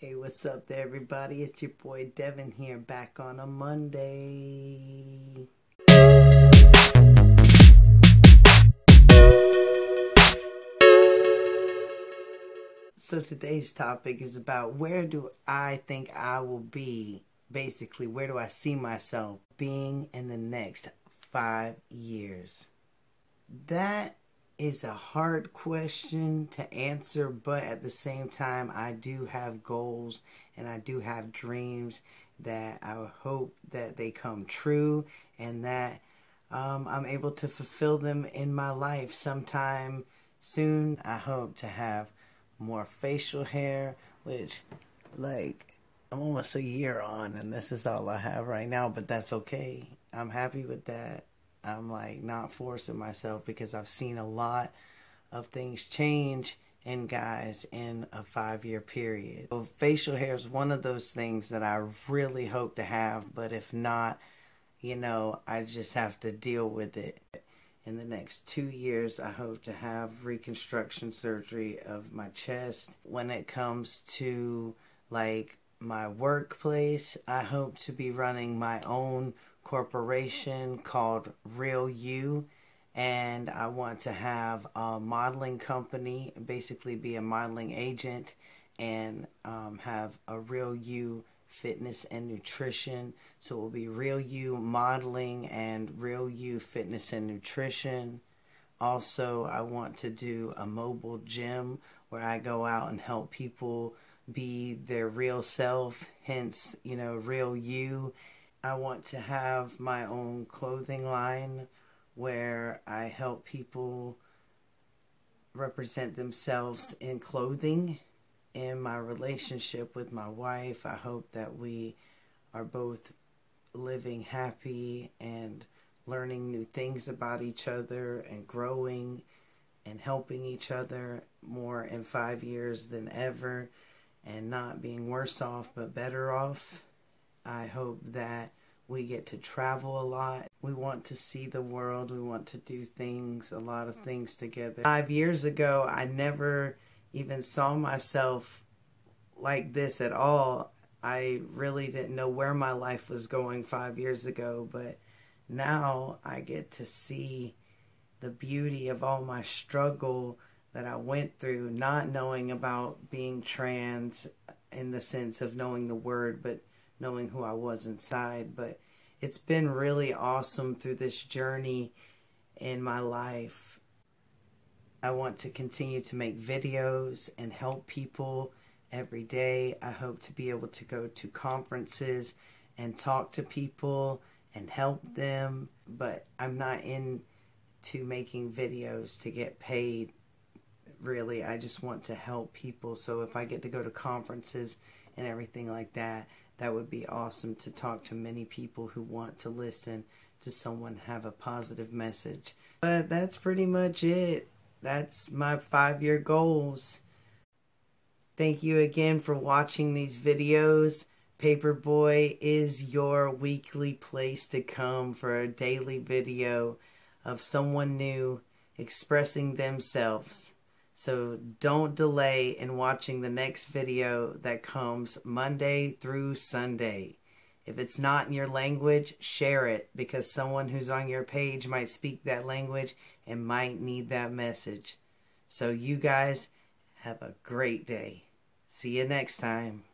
Hey, what's up there, everybody? It's your boy Devyn here, back on a Monday. So, today's topic is about where do I think I will be? Basically, where do I see myself being in the next five years? That is a hard question to answer, but at the same time, I do have goals and I do have dreams that I hope that they come true and that um, I'm able to fulfill them in my life sometime soon. I hope to have more facial hair, which, like, I'm almost a year on, and this is all I have right now, but that's okay. I'm happy with that. I'm like not forcing myself because I've seen a lot of things change in guys in a five year period. So facial hair is one of those things that I really hope to have, but if not, you know, I just have to deal with it. In the next two years, I hope to have reconstruction surgery of my chest. When it comes to like my workplace, I hope to be running my own corporation called Real You, and I want to have a modeling company, basically be a modeling agent, and um, have a Real You fitness and nutrition. So it will be Real You modeling and Real You fitness and nutrition. Also, I want to do a mobile gym where I go out and help people be their real self, hence, you know, real you I want to have my own clothing line where I help people represent themselves in clothing. In my relationship with my wife, I hope that we are both living happy and learning new things about each other and growing and helping each other more in five years than ever and not being worse off but better off. I hope that we get to travel a lot. We want to see the world. We want to do things, a lot of things together. Five years ago, I never even saw myself like this at all. I really didn't know where my life was going five years ago, but now I get to see the beauty of all my struggle that I went through, not knowing about being trans in the sense of knowing the word, but knowing who I was inside. But it's been really awesome through this journey in my life. I want to continue to make videos and help people every day. I hope to be able to go to conferences and talk to people and help them, but I'm not into making videos to get paid really. I just want to help people. So if I get to go to conferences and everything like that, that would be awesome to talk to many people who want to listen to someone have a positive message. But that's pretty much it. That's my five year goals. Thank you again for watching these videos. Paperboy is your weekly place to come for a daily video of someone new expressing themselves. So don't delay in watching the next video that comes Monday through Sunday. If it's not in your language, share it because someone who's on your page might speak that language and might need that message. So you guys have a great day. See you next time.